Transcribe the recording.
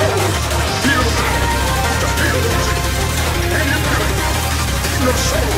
soul, feel the feelings, and infinite, the soul.